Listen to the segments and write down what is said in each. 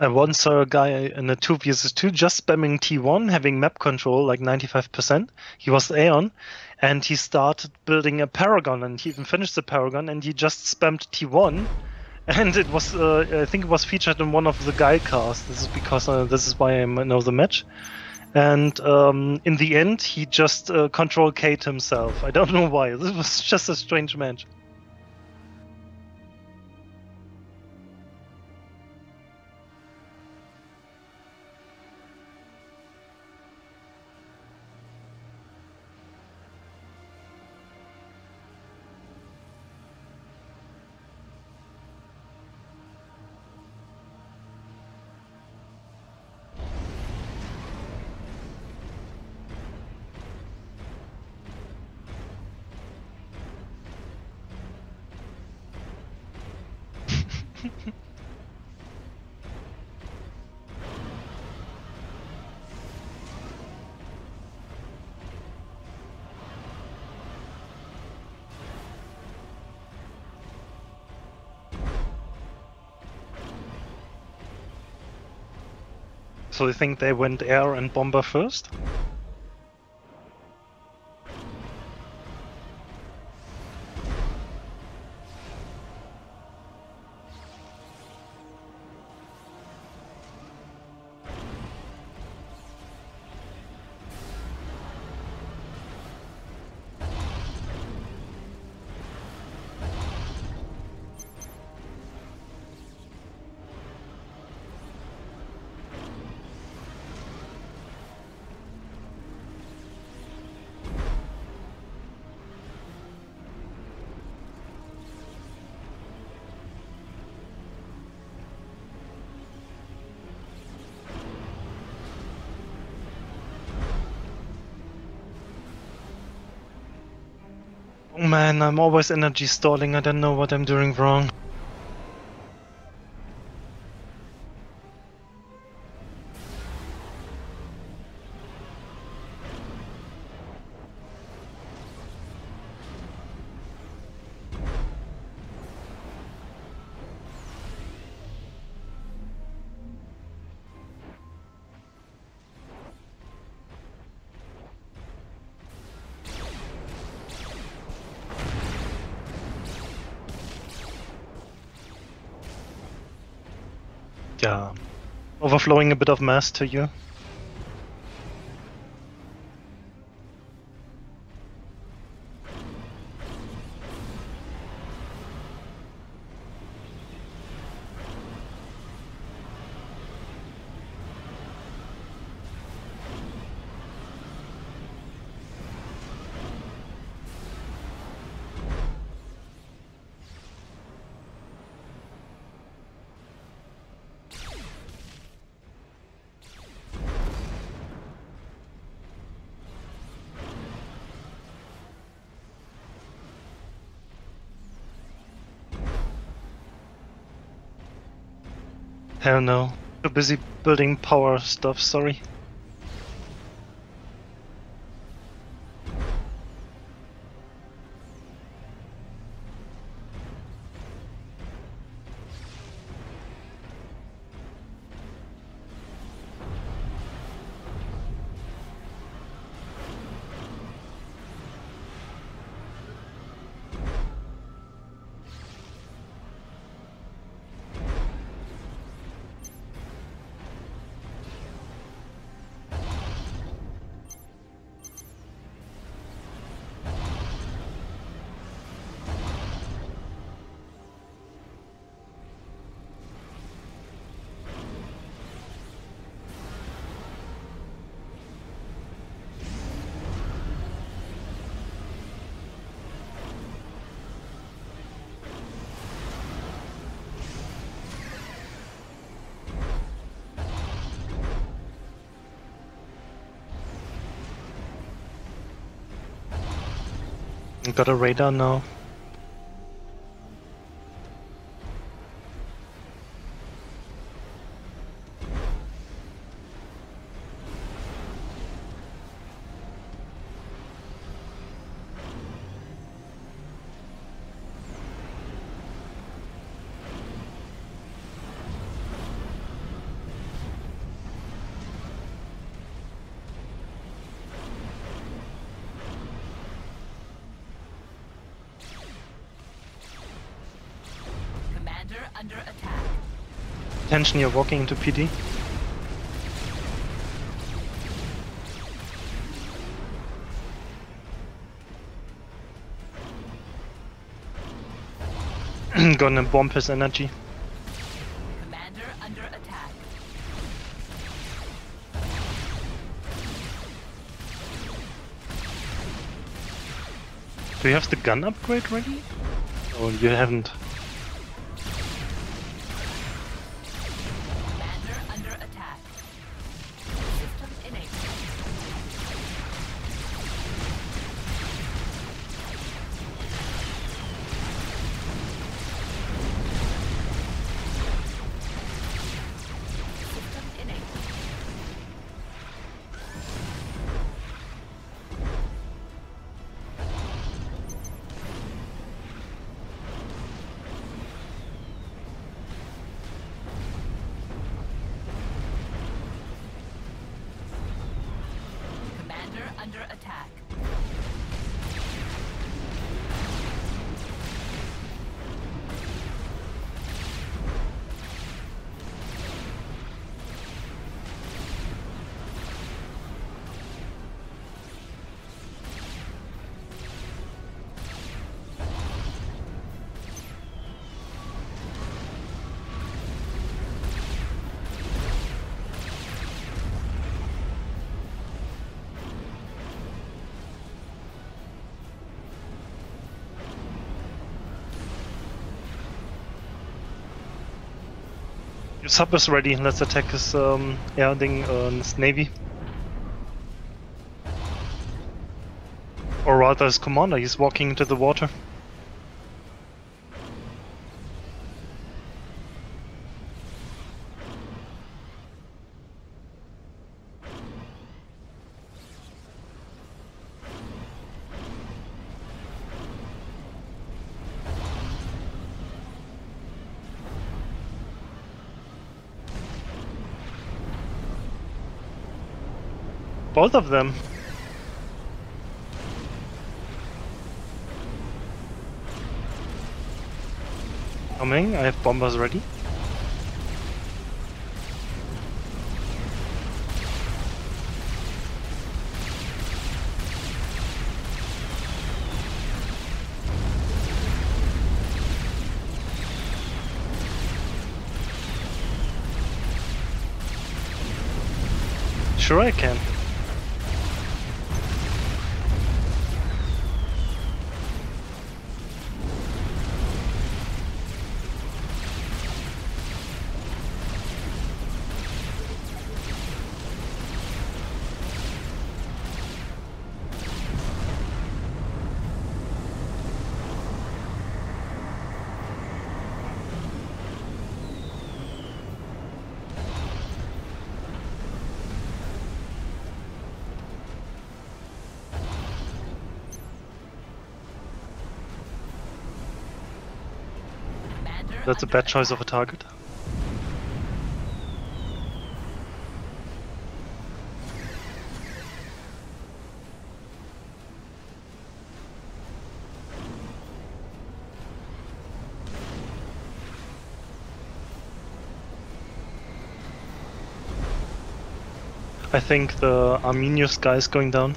I once saw a guy in a 2 vs 2 just spamming T1, having map control like 95%. He was Aeon, and he started building a Paragon, and he even finished the Paragon, and he just spammed T1. And it was, uh, I think it was featured in one of the Gyle casts. This is because uh, this is why I know the match. And um, in the end, he just uh, control Kate himself. I don't know why. This was just a strange match. So you think they went air and bomber first? Man, I'm always energy stalling. I don't know what I'm doing wrong. Overflowing a bit of mass to you. Hell no. Too busy building power stuff, sorry. Got a radar now. Under attack. Attention, you're walking into PD. Gonna bomb his energy. Commander under attack. Do you have the gun upgrade ready? Oh, you haven't. Under attack. Sub is ready. Let's attack his um, yeah, thing, uh, his navy. Or rather, his commander. He's walking into the water. Both of them. Coming, I have bombers ready. Sure I can. That's a bad choice of a target. I think the Arminius guy is going down.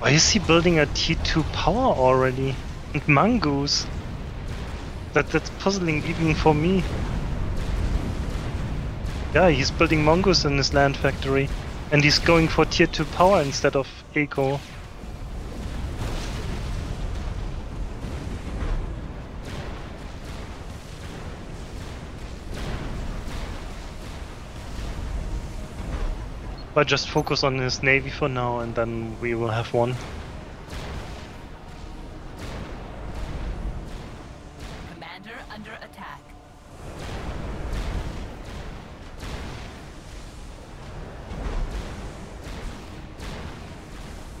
Why is he building a T2 power already? And mongoose? That that's puzzling even for me. Yeah, he's building mongoose in his land factory. And he's going for tier 2 power instead of eco. But just focus on his navy for now and then we will have one. Commander under attack.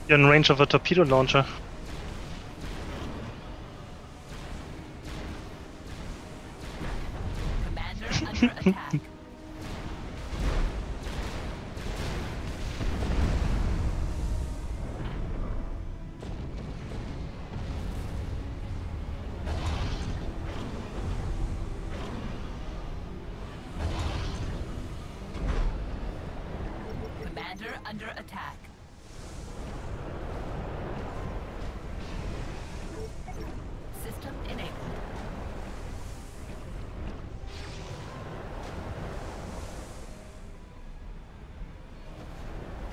You're in range of a torpedo launcher. Under attack. System enabled.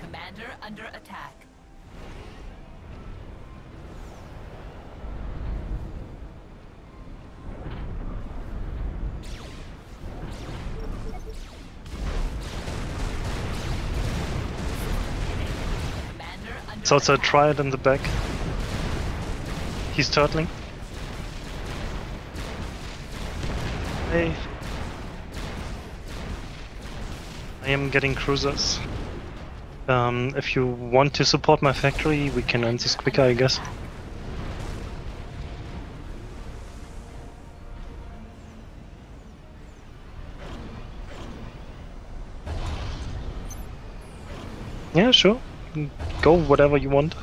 Commander under attack. It's also a triad in the back. He's turtling. Hey. I am getting cruisers. Um, if you want to support my factory, we can end this quicker, I guess. Yeah, sure. Go whatever you want.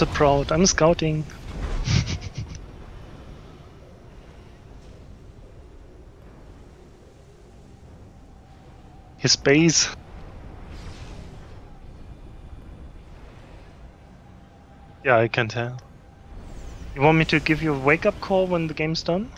So proud. I'm scouting. His base. Yeah, I can tell. You want me to give you a wake up call when the game's done?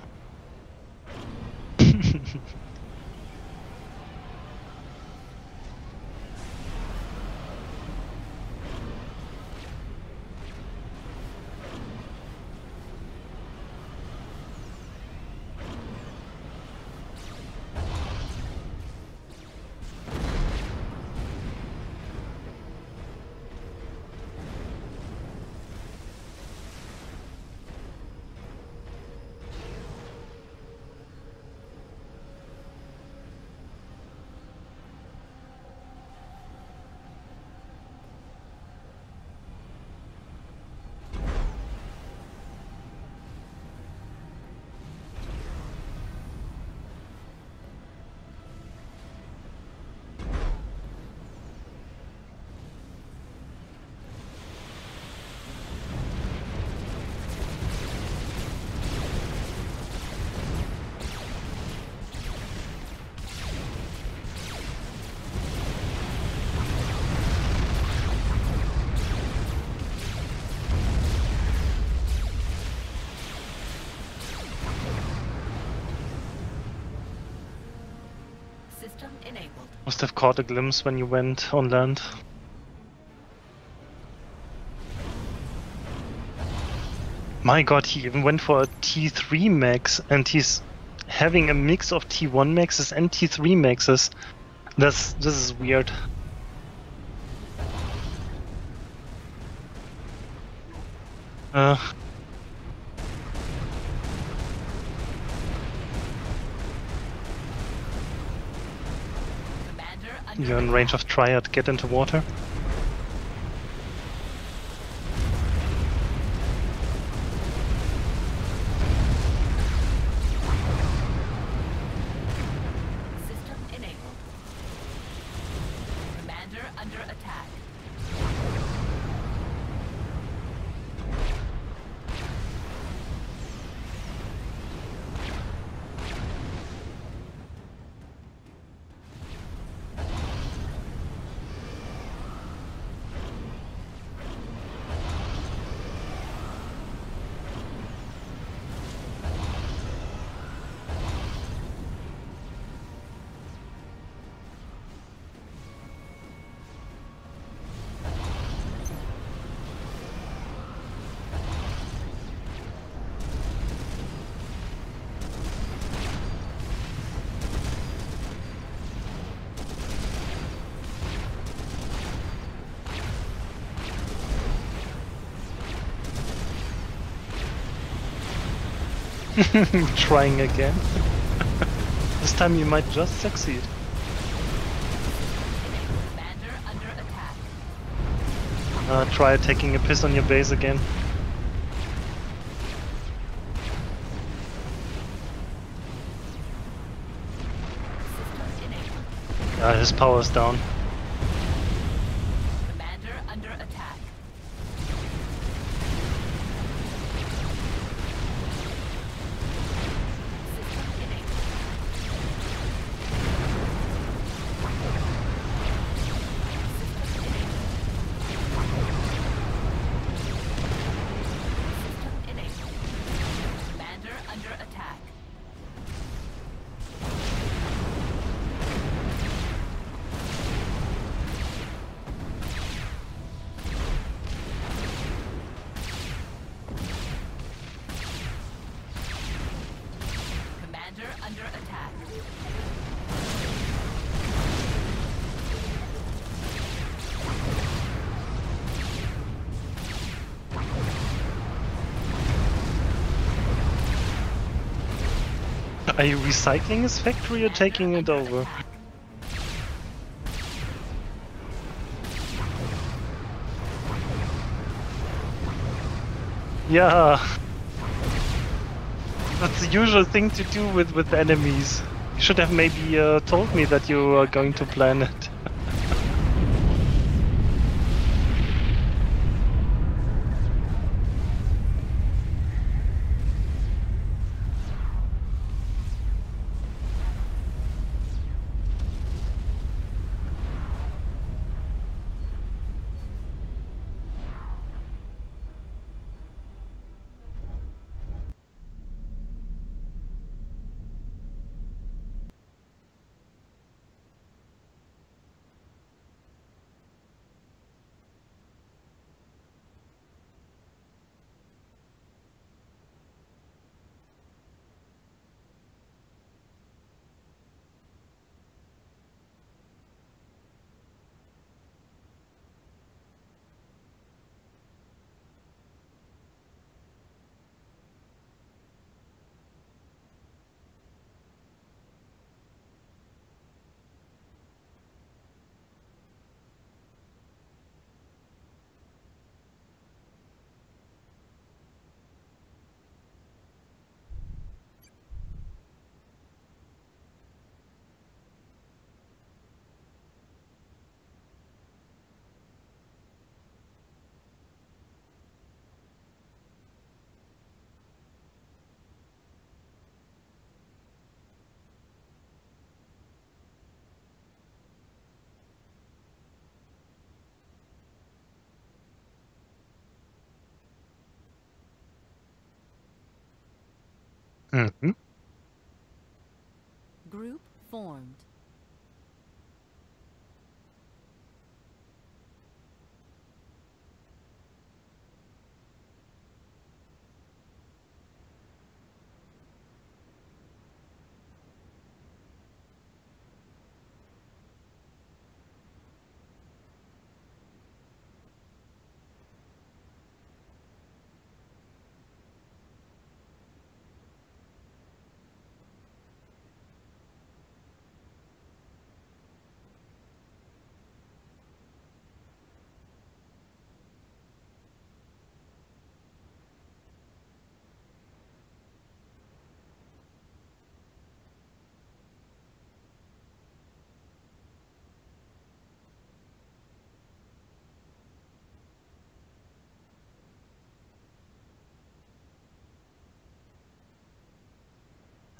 Have caught a glimpse when you went on land. My god, he even went for a T3 max and he's having a mix of T1 maxes and T3 maxes. That's this is weird. Uh, Commander under you're in range of Triad, get into water. Trying again. this time you might just succeed. Commander under attack. Uh, try taking a piss on your base again. Yeah, his power's down. Are you recycling his factory or taking it over? Yeah. That's the usual thing to do with, with enemies. You should have maybe uh, told me that you are going to plan it. Hmm Group formed.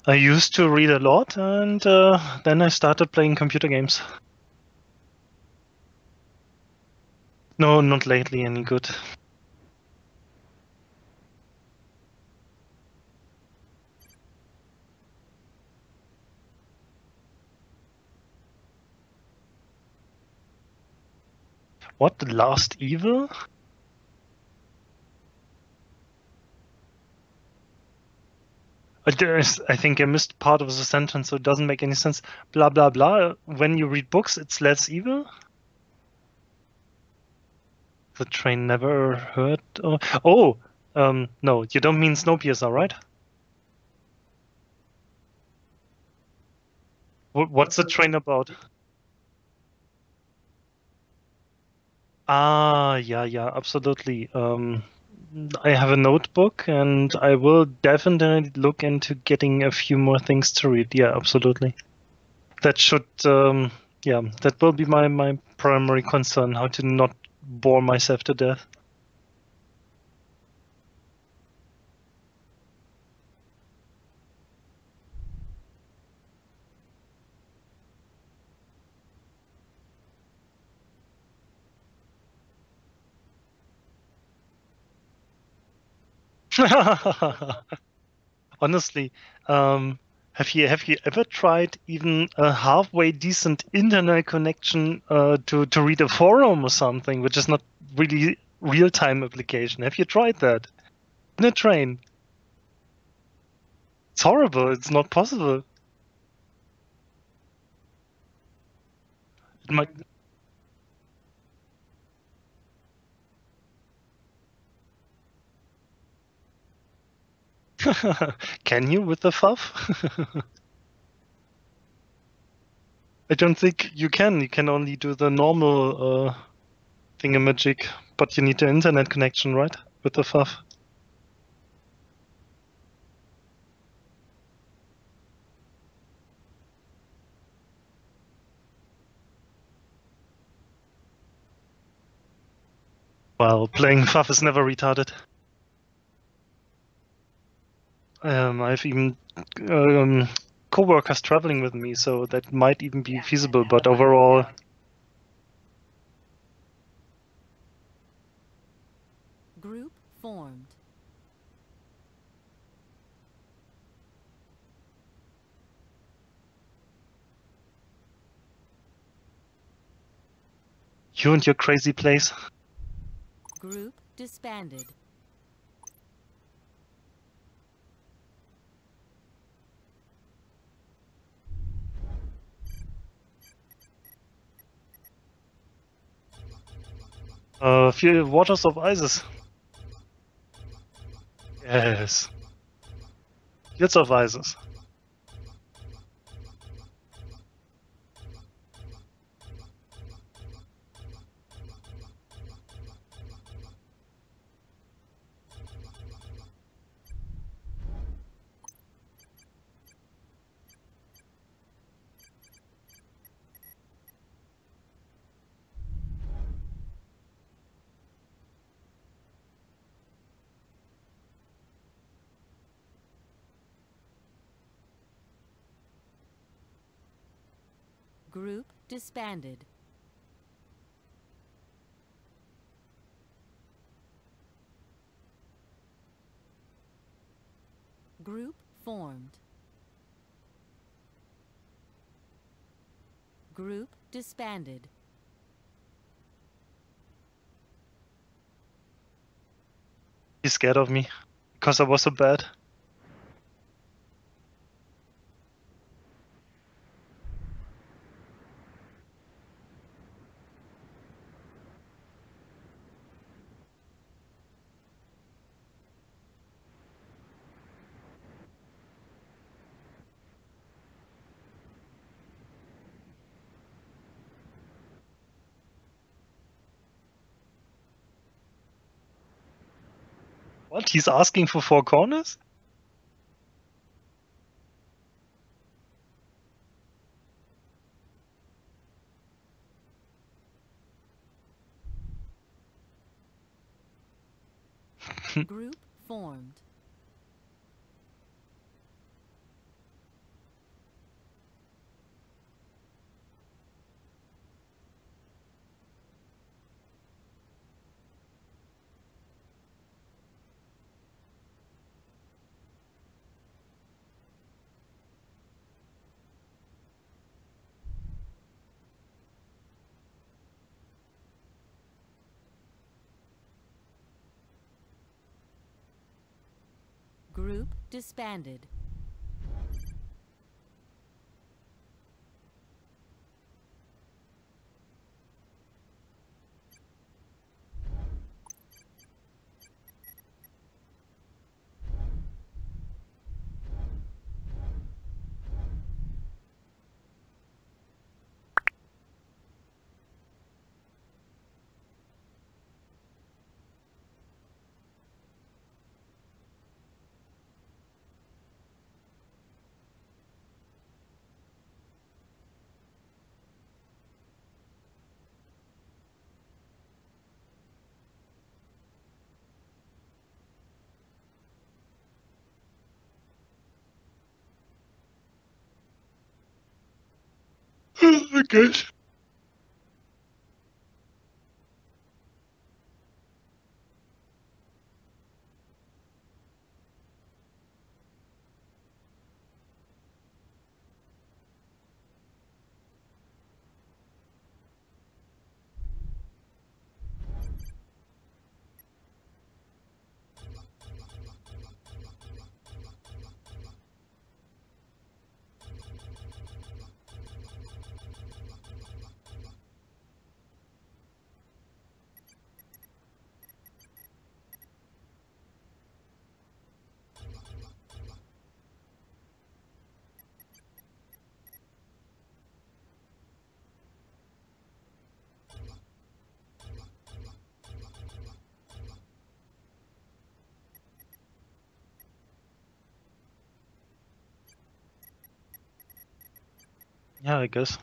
I used to read a lot and uh, then I started playing computer games. No, not lately any good. What? The Last Evil? but there is, I think, I missed part of the sentence, so it doesn't make any sense. Blah blah blah. When you read books, it's less evil. The train never hurt. Oh, um, no, you don't mean Snowpiercer, right? What's the train about? Ah, yeah, yeah, absolutely. Um, I have a notebook and I will definitely look into getting a few more things to read. Yeah, absolutely. That should, um, yeah, that will be my, my primary concern, how to not bore myself to death. Honestly, um, have you have you ever tried even a halfway decent internet connection uh, to to read a forum or something, which is not really real time application? Have you tried that in a train? It's horrible. It's not possible. It might. Can you with the fuff? I don't think you can. You can only do the normal uh, thingamajig, but you need the internet connection, right? With the fuff. Well, playing fuff is never retarded. Um, I've even um, co-workers traveling with me, so that might even be feasible. But overall, Group formed. you and your crazy place. Group disbanded. Uh, few waters of Isis. Yes. Fields of Isis. Group disbanded. Group formed. Group disbanded. He's scared of me because I was so bad. What? He's asking for four corners? Group formed. Group disbanded. Lucas Yeah, I guess.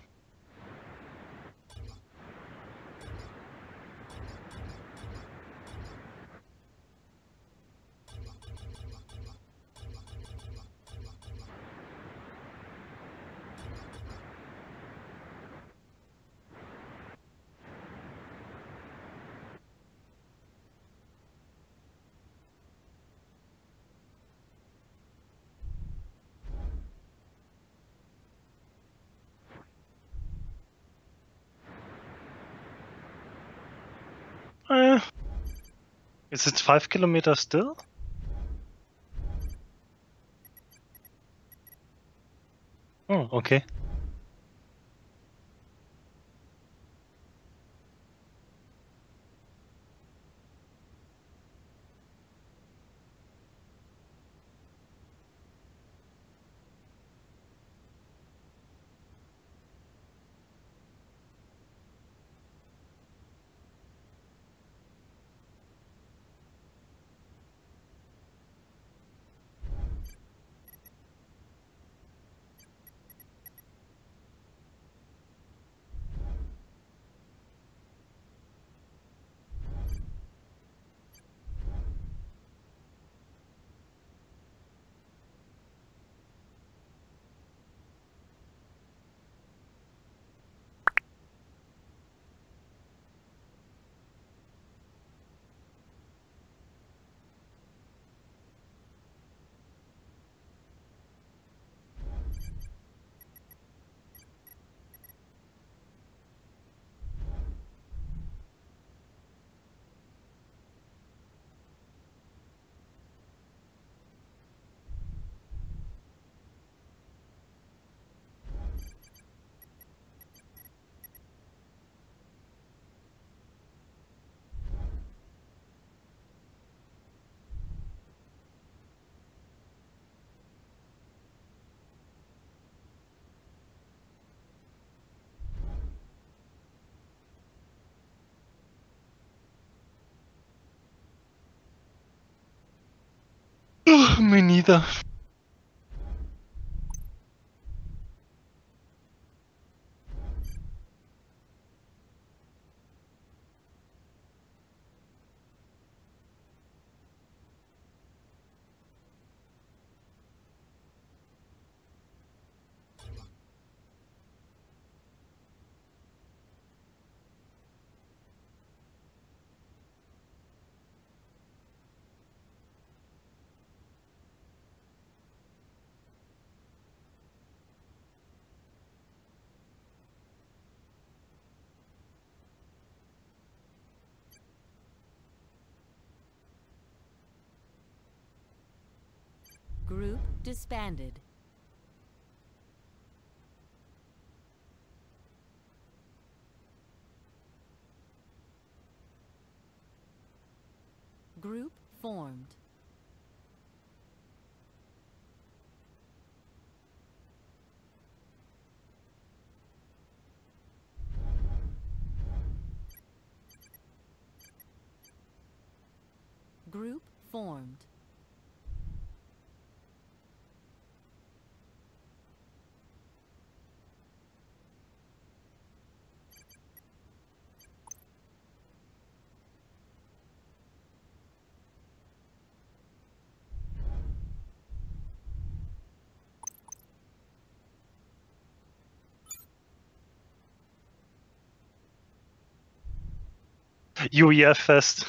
Uh, is it five kilometers still? Oh, okay. Me Group disbanded. Group formed. Group formed. UEF-Fest.